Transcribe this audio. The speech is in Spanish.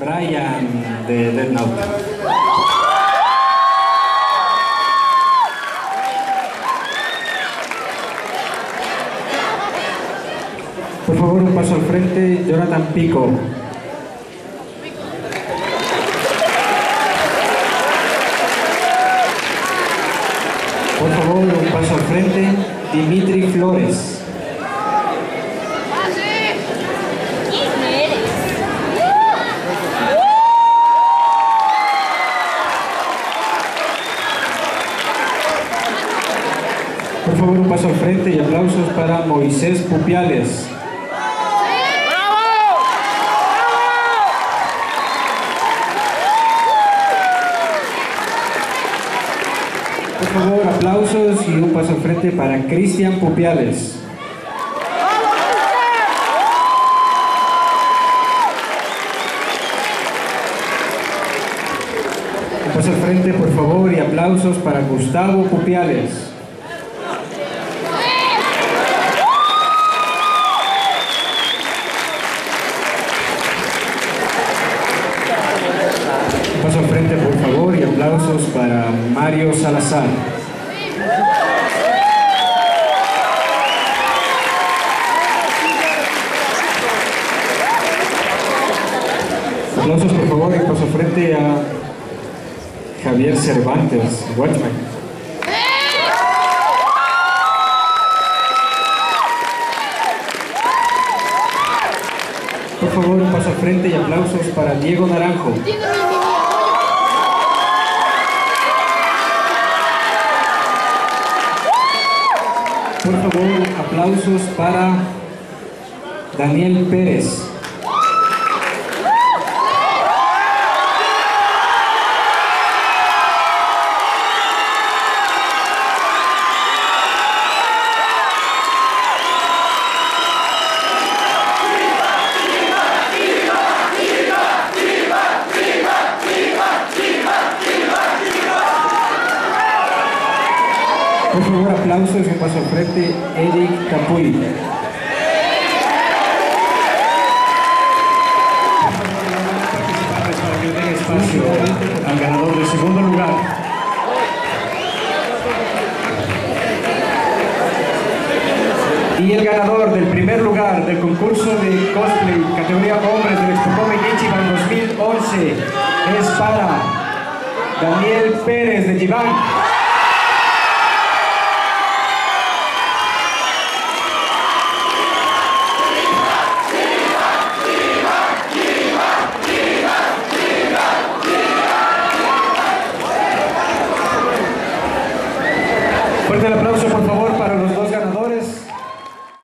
Brian de Dead. Por favor, un paso al frente, Jonathan Pico. Por favor, un paso al frente, Dimitri Flores. Por favor, un paso al frente y aplausos para Moisés Pupiales. Por favor, aplausos y un paso al frente para Cristian Pupiales. Un paso al frente, por favor, y aplausos para Gustavo Pupiales. Paso frente, por favor, y aplausos para Mario Salazar. Aplausos, por favor, y paso frente a Javier Cervantes, Watchman. Por favor, paso frente y aplausos para Diego Naranjo. Por favor, aplausos para Daniel Pérez. Por favor, aplausos un paso al frente, Eric Capuy. que al ganador del segundo lugar. Y el ganador del primer lugar del concurso de cosplay categoría hombres del Expocome Ichiban 2011 es para Daniel Pérez de Giván.